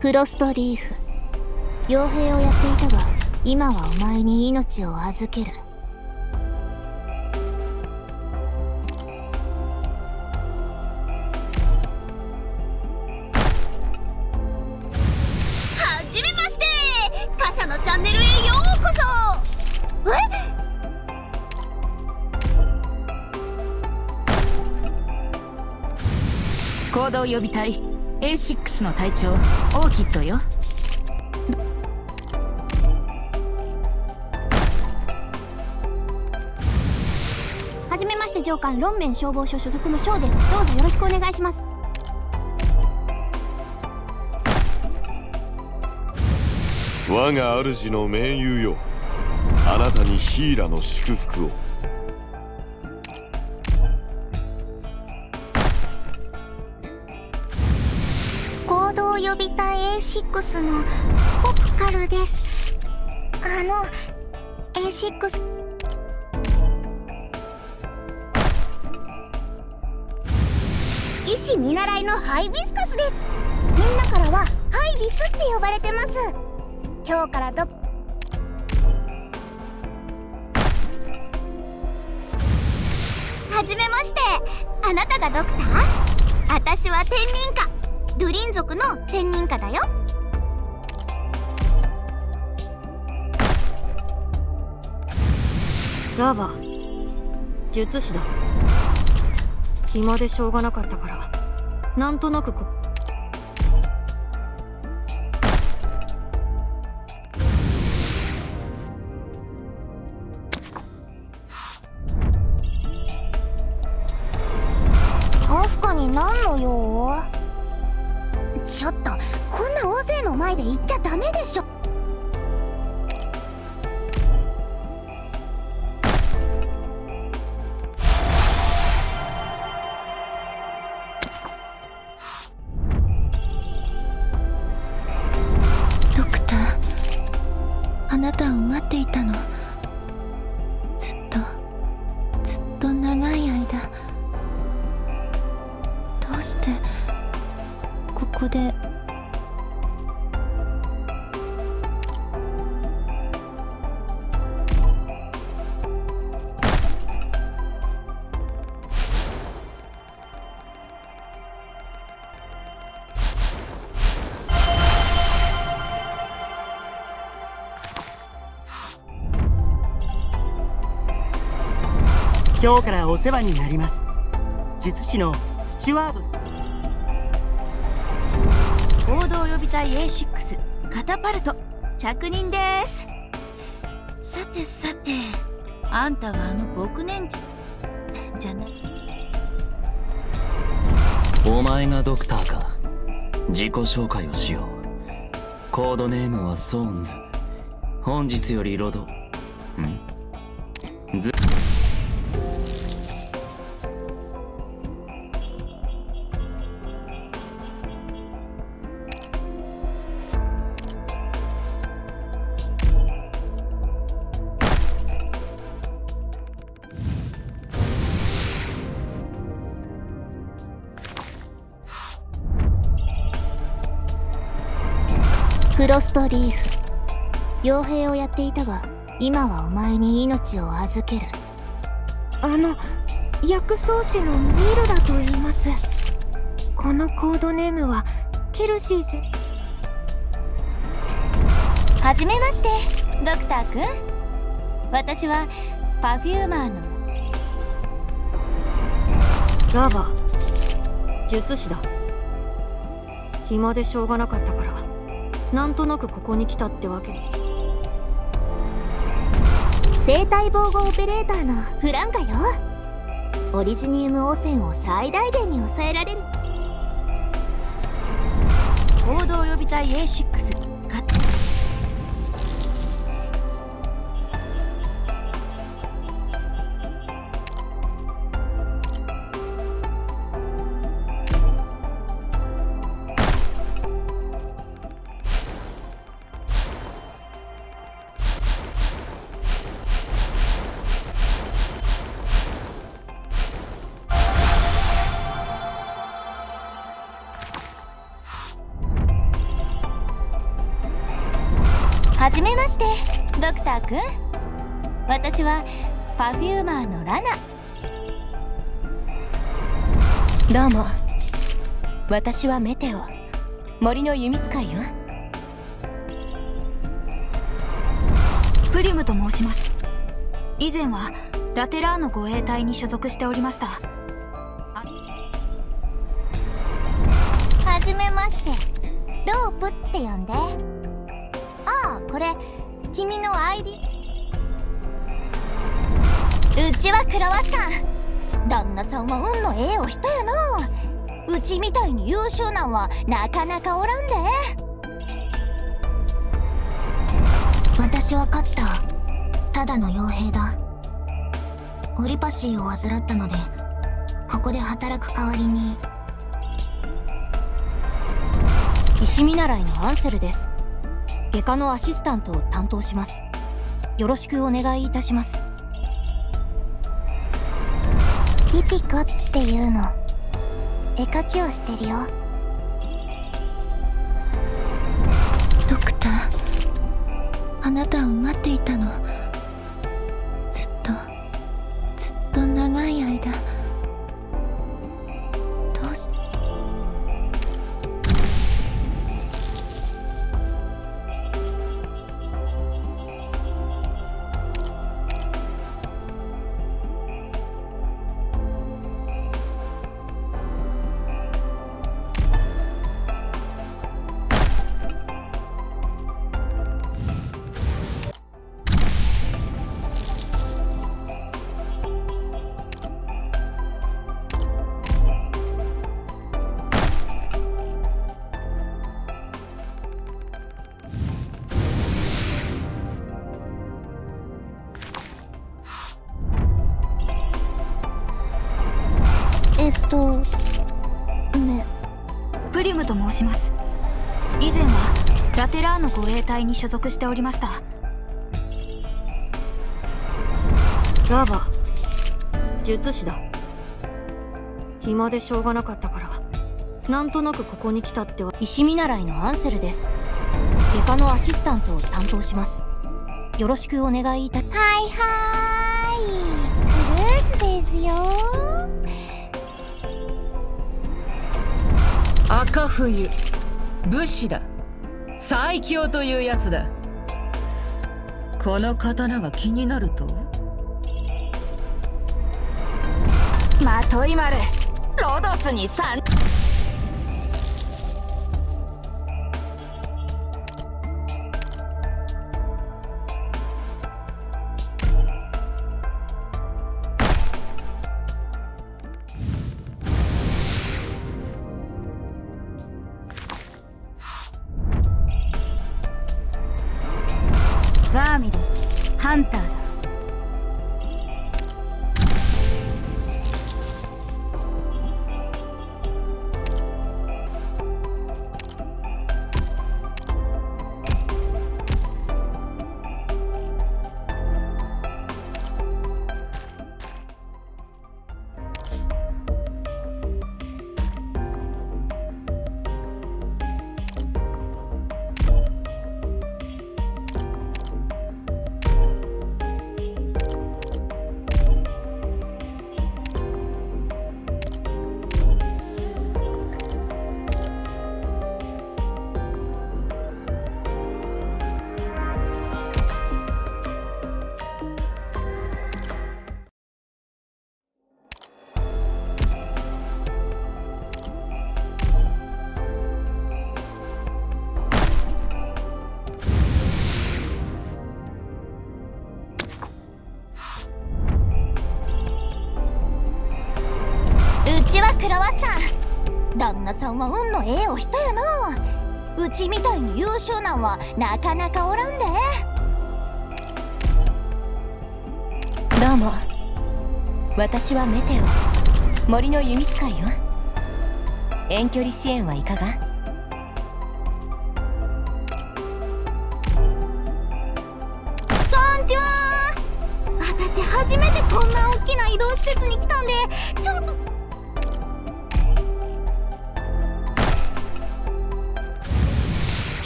フロストリーフ。傭兵をやっていたが今はお前に命を預ける。はじめまして貨車のチャンネルへようこそ。え？行動予備隊 A6 の隊長オーキッドよ。はじめまして上官ロンメン消防署所属のショーです。どうぞよろしくお願いします。我が主の盟友よ。あなたにヒーラの祝福を。行動予備隊 A6 のポプカルです。あの A6 医師見習いのハイビスカスです。みんなからはハイビスって呼ばれてます。今日からどはじめまして。あなたがドクター？私は天人家ドゥリン族の天人家だよ。ラバ術師だ。暇でしょうがなかったから。なんとなくこ今日からお世話になります。術師のスチュワード行動予備隊 A6 カタパルト。着任です。さてさて。あんたはあの牧年児じゃなお前がドクターか。自己紹介をしよう。コードネームはソーンズ。本日よりロド。ん。ずフロストリーフ。傭兵をやっていたが今はお前に命を預ける。あの薬草師のミルだと言います。このコードネームはケルシーせ。はじめましてドクターくん。私はパフューマーの。ラー。バ術師だ。暇でしょうがなかったからなんとなくここに来たってわけ。生体防護オペレーターのフランカよ。オリジニウム汚染を最大限に抑えられる。行動予備隊 A6 ドクターくん。私はパフューマーのラナ。どうも。私はメテオ。森の弓使いよ。プリムと申します。以前はラテラーノ護衛隊に所属しておりました。はじめまして。ロープって呼んで。ああこれ君の ID うちはクロワッサン。旦那さんは運のええお人やの。うちみたいに優秀なんはなかなかおらんで。私はカッターただの傭兵だ。オリパシーを患ったのでここで働く代わりに。石見習いのアンセルです。外科のアシスタントを担当しますよろしくお願いいたしますピピコっていうの絵描きをしてるよドクターあなたを待っていたのずっとずっと長い間どうしえとねプリムと申します。以前はラテラーノ護衛隊に所属しておりました。ラバ術師だ。暇でしょうがなかったから。なんとなくここに来たってわ石見習いのアンセルです。外科のアシスタントを担当します。よろしくお願いいたはいはーい。クルーズですよ赤冬。武士だ。最強というやつだ。この刀が気になると？まとい丸。ロドスに参。那さんは運のええお人やのうちみたいに優秀なんはなかなかおらんで。どうも。私はメテオ。森の弓使いよ。遠距離支援はいかが？こんちは。私初めてこんな大きな移動施設に来たんでちょっと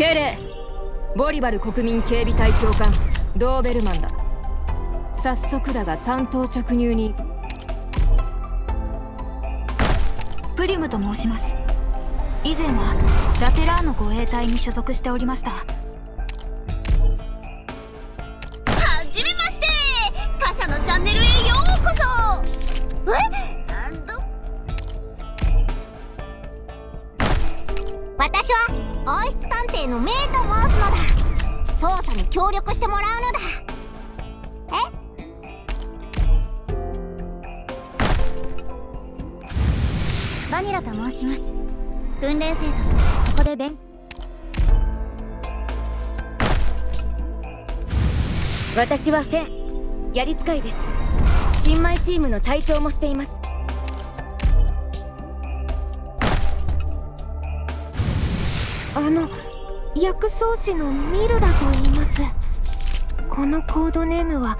ケレボリバル国民警備隊長官ドーベルマンだ。早速だが担当直入に。プリムと申します。以前はラテラーノ護衛隊に所属しておりました。はじめまして。貨車のチャンネルへようこそ。え？あど私は王室探偵のメイと申すのだ。捜査に協力してもらうのだ。え？バニラと申します。訓練生としてここで勉私はフェン。やり使いです。新米チームの隊長もしています。あの薬草師のミルラと言います。このコードネームは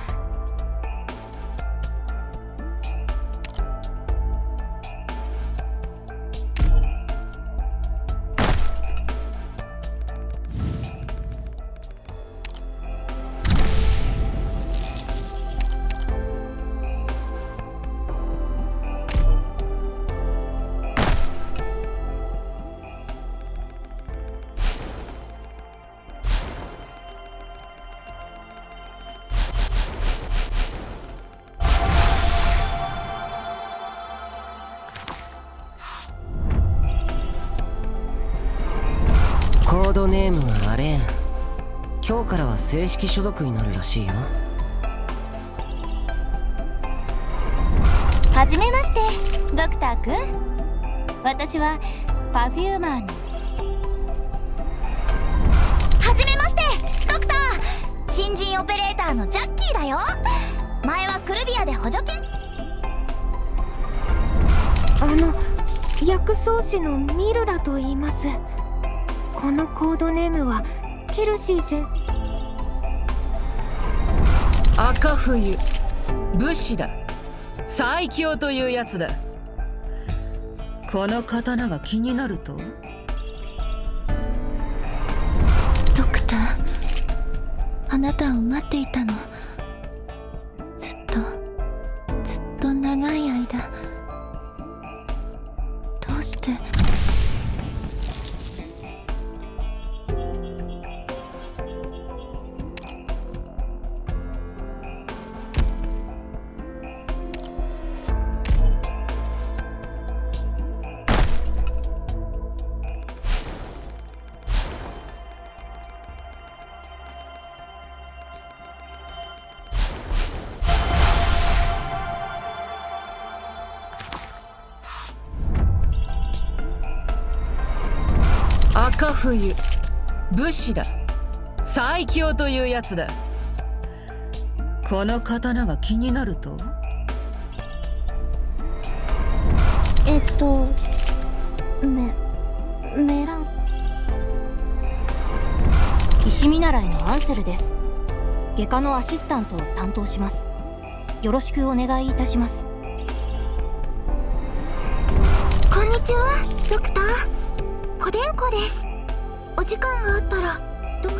ネームはアレーン今日からは正式所属になるらしいよ。はじめましてドクターくん。私はパフューマーのはじめましてドクター。新人オペレーターのジャッキーだよ。前はクルビアで補助犬。あの薬草師のミルラと言いますこのコードネームはケルシー先赤冬。武士だ。最強というやつだ。この刀が気になると？ドクターあなたを待っていたの赤冬。武士だ。最強というやつだ。この刀が気になると？えっとメメラン。石見習いのアンセルです。外科のアシスタントを担当します。よろしくお願いいたします。こんにちはドクター。ポデンコですお時間があったらドク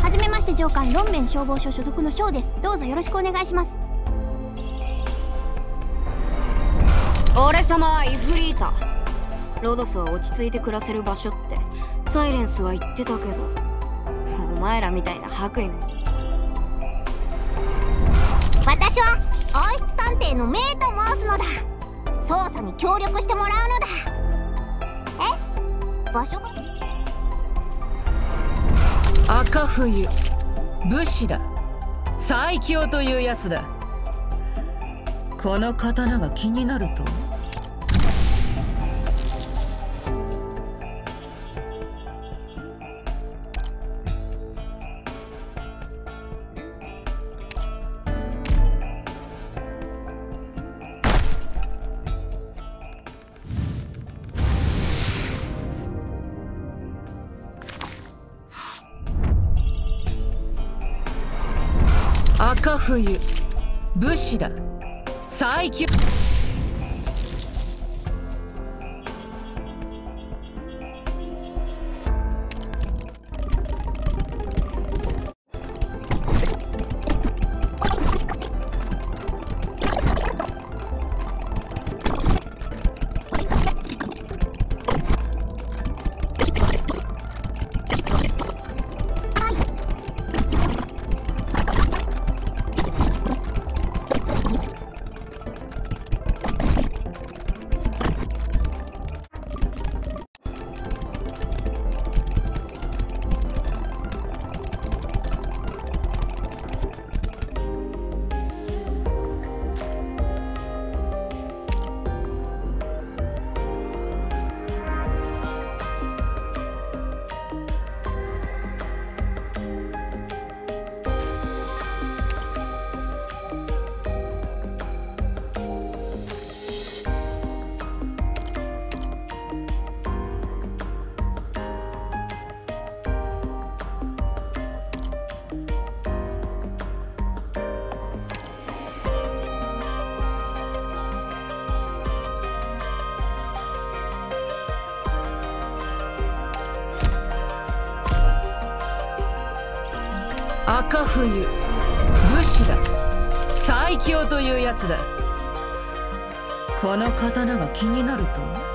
はじめまして上官ロンベン消防署所属のショーです。どうぞよろしくお願いします。俺様はイフリータロドスは落ち着いて暮らせる場所って。サイレンスは言ってたけど。お前らみたいな白衣の。私は王室探偵のメイと申すのだ。捜査に協力してもらうのだ。え場所赤冬。武士だ。最強というやつだ。この刀が気になると？冬。武士だ。赤冬。武士だ。最強というやつだ。この刀が気になると？